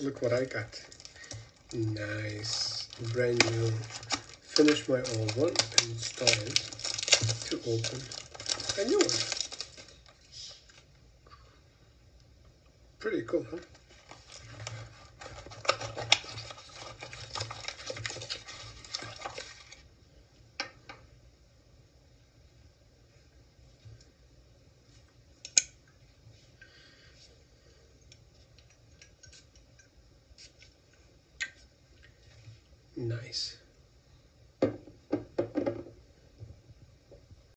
Look what I got. Nice, brand new. Finish my old one and started to open a new one. Pretty cool, huh? Nice.